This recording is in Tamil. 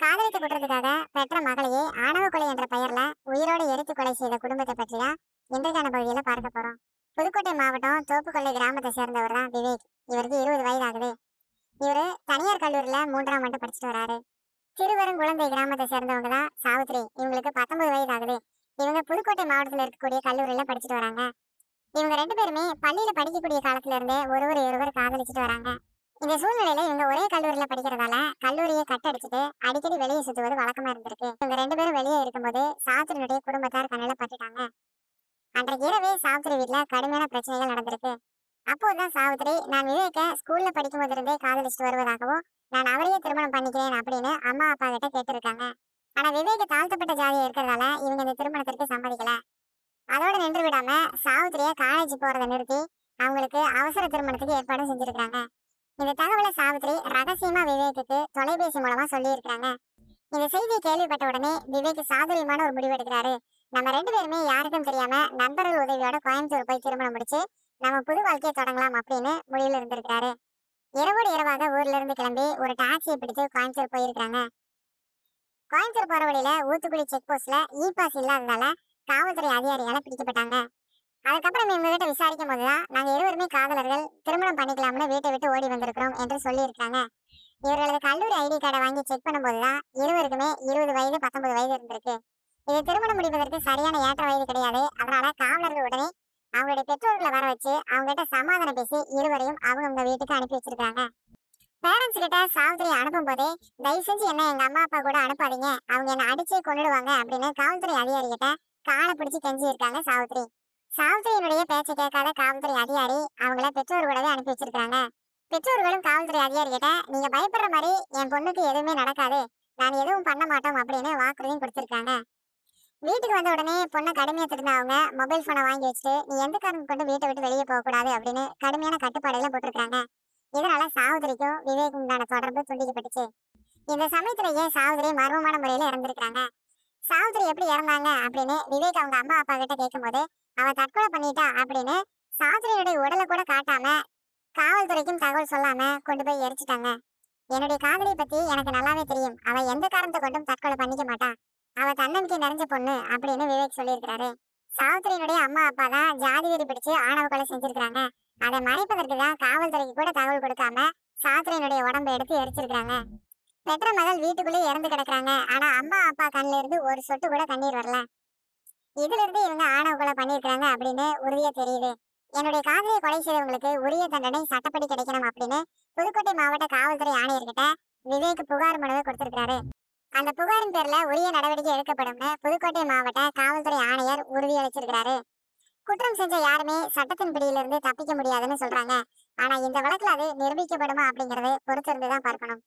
காதலித்து குற்றத்துக்காக பெற்ற மகளையே ஆணவ கொலை என்ற பெயர்ல உயிரோடு எரித்து கொலை செய்த குடும்பத்தை பற்றி தான் இன்றைக்கான பகுதியில பார்க்க போறோம். புதுக்கோட்டை மாவட்டம் தோப்புக்கொள்ளை கிராமத்தை சேர்ந்தவர் தான் விவேக். இவருக்கு இருபது வயது ஆகுது இவரு தனியார் கல்லூரியில மூன்றாம் ஆண்டு படிச்சுட்டு வராரு. குழந்தை கிராமத்தை சேர்ந்தவங்க தான் சாவித்ரி இவங்களுக்கு பத்தொன்பது வயது ஆகுது இவங்க புதுக்கோட்டை மாவட்டத்தில் இருக்கக்கூடிய கல்லூரியில படிச்சுட்டு வராங்க. இவங்க ரெண்டு பேருமே பள்ளியில படிக்கக்கூடிய காலத்துல இருந்தே ஒருவர் ஒருவர் காதலிச்சுட்டு வராங்க. இந்த சூழ்நிலையில இவங்க ஒரே கல்லூரியில படிக்கிறதால கல்லூரியை கட்டடிச்சிட்டு அடிக்கடி வெளியே சுத்துவது வழக்கமா இருந்திருக்கு. இவங்க ரெண்டு பேரும் வெளியே இருக்கும்போது சாவித்திரியுடைய குடும்பத்தார் கண்ணில பட்டுட்டாங்க. அன்றைக்கு இரவே சாவித்திரி வீட்டுல கடுமையான பிரச்சனைகள் நடந்திருக்கு. அப்போதுதான் சாவித்திரி நான் விவேக்க ஸ்கூல்ல படிக்கும் போது இருந்தே காதலிச்சுட்டு வருவதாகவும் நான் அவரையே திருமணம் பண்ணிக்கிறேன் அப்படின்னு அம்மா அப்பா கிட்ட கேட்டிருக்காங்க. ஆனா விவேக தாழ்த்தப்பட்ட ஜாதியா இருக்கிறதால இவங்க இந்த திருமணத்திற்கு சம்மதிக்கல. அதோட நின்று விடாம சாவித்திரிய காலேஜ் போறதை நிறுத்தி அவங்களுக்கு அவசர திருமணத்துக்கு ஏற்பாடு செஞ்சிருக்காங்க இந்த தகவலை சாவித்ரி ரகசியமா விவேக்குக்கு தொலைபேசி மூலமா சொல்லியிருக்காங்க இந்த செய்தியை கேள்விப்பட்ட உடனே விவேக் சாதுரியமான ஒரு முடிவு எடுக்கிறாரு. நம்ம ரெண்டு பேருமே யாருக்கும் தெரியாம நண்பர்கள் உதவியோட கோயம்புத்தூர் போய் திருமணம் முடிச்சு நம்ம புது வாழ்க்கையை தொடங்கலாம் அப்படின்னு முடிவில் இருந்திருக்காரு இரவோடு இரவாக ஊர்ல இருந்து கிளம்பி ஒரு டாக்ஸியை பிடிச்சு கோயம்புத்தூர் போயிருக்காங்க கோயம்புத்தூர் போற வழியில ஊத்துக்குடி செக் போஸ்ட்ல இ பாஸ் இல்லாததால காவல்துறை அதிகாரியால பிடிக்கப்பட்டாங்க. அதுக்கப்புறம் இவங்க கிட்ட விசாரிக்கும் போதுதான் நாங்க இருவருமே காதலர்கள் திருமணம் பண்ணிக்கலாம்னு வீட்டை விட்டு ஓடி வந்திருக்கிறோம் என்று சொல்லியிருக்காங்க. இவர்களது கல்லூரி ஐடி கார்டை வாங்கி செக் பண்ணும்போதுதான் இருவருக்குமே இருபது வயது பத்தொன்பது வயது இருந்திருக்கு. இது திருமணம் முடிப்பதற்கு சரியான ஏற்ற வயது கிடையாது. அதனால காவலர்கள் உடனே அவங்களுடைய பெற்றோர்களை வர வச்சு அவங்க கிட்ட சமாதானம் பேசி இருவரையும் அவங்க அவங்க வீட்டுக்கு அனுப்பி வச்சிருக்காங்க பேரண்ட்ஸ் கிட்ட சாவித்திரி அனுப்பும் போதே தயவு செஞ்சு என்ன எங்க அம்மா அப்பா கூட அனுப்பாதீங்க. அவங்க என்ன அடிச்சு கொண்டுடுவாங்க அப்படின்னு காவல்துறை அதிகாரி கிட்ட காலை பிடிச்சி கெஞ்சி இருக்காங்க சாவித்திரி. சாவித்திரியினுடைய பேச்சை கேட்காத காவல்துறை அதிகாரி அவங்கள பெற்றோர்களோடவே அனுப்பி வச்சிருக்காங்க பெற்றோர்களும் காவல்துறை அதிகாரி கிட்ட நீங்க பயப்படுற மாதிரி என் பொண்ணுக்கு எதுவுமே நடக்காது. நான் எதுவும் பண்ண மாட்டோம் அப்படின்னு வாக்குறுதியும் கொடுத்திருக்காங்க வீட்டுக்கு வந்த உடனே பொண்ணை கடுமையா திருந்த அவங்க மொபைல் போனை வாங்கி வச்சுட்டு நீ எந்த காரணம் கொண்டு வீட்டை விட்டு வெளியே போக கூடாது அப்படின்னு கடுமையான கட்டுப்பாடுகளை போட்டிருக்காங்க இதனால சாவுதிரிக்கும் விவேக்கும் உண்டான தொடர்பு துண்டிக்கப்பட்டுச்சு. இந்த சமயத்துல ஏன் மர்மமான முறையில இறந்திருக்காங்க சாவித்திரி எப்படி இறந்தாங்க அப்படின்னு விவேக் அவங்க அம்மா அப்பா கிட்ட கேட்கும்போது அவ தற்கொலை பண்ணிட்டா அப்படின்னு சாத்திரியுடைய உடலை கூட காட்டாம காவல்துறைக்கும் தகவல் சொல்லாம கொண்டு போய் எரிச்சிட்டாங்க. என்னுடைய காதலை பத்தி எனக்கு நல்லாவே தெரியும். அவ எந்த காரணத்தை கொண்டும் தற்கொலை பண்ணிக்க மாட்டா. அவ தன்னம்பிக்கை நிறைஞ்ச பொண்ணு அப்படின்னு விவேக் சொல்லியிருக்கிறாரு. சாவித்திரியினுடைய அம்மா அப்பா தான் ஜாதி வெறி பிடிச்சு ஆணவ கொலை செஞ்சிருக்கிறாங்க. அதை மறைப்பதற்கு தான் காவல்துறைக்கு கூட தகவல் கொடுக்காம சாத்திரியினுடைய உடம்பை எடுத்து எரிச்சிருக்கிறாங்க. பெற்ற மகள் வீட்டுக்குள்ளே இறந்து கிடக்குறாங்க. ஆனா அம்மா அப்பா கண்ணில இருந்து ஒரு சொட்டு கூட கண்ணீர் வரல. இதுல இருந்து இவங்க ஆணவ கொலை பண்ணிருக்காங்க அப்படின்னு உறுதியா தெரியுது. என்னுடைய காதலியை கொலை செய்தவங்களுக்கு உரிய தண்டனை சட்டப்படி கிடைக்கணும் அப்படின்னு புதுக்கோட்டை மாவட்ட காவல்துறை ஆணையர்கிட்ட விவேக் புகார் மனுவை கொடுத்திருக்காரு அந்த புகாரின் பேர்ல உரிய நடவடிக்கை எடுக்கப்படும்னு புதுக்கோட்டை மாவட்ட காவல்துறை ஆணையர் உறுதியளிச்சிருக்கிறாரு குற்றம் செஞ்ச யாருமே சட்டத்தின் பிடியிலிருந்து தப்பிக்க முடியாதுன்னு சொல்றாங்க. ஆனா இந்த வழக்குல அது நிரூபிக்கப்படுமா அப்படிங்கறது பொறுத்திருந்து தான் பார்க்கணும்.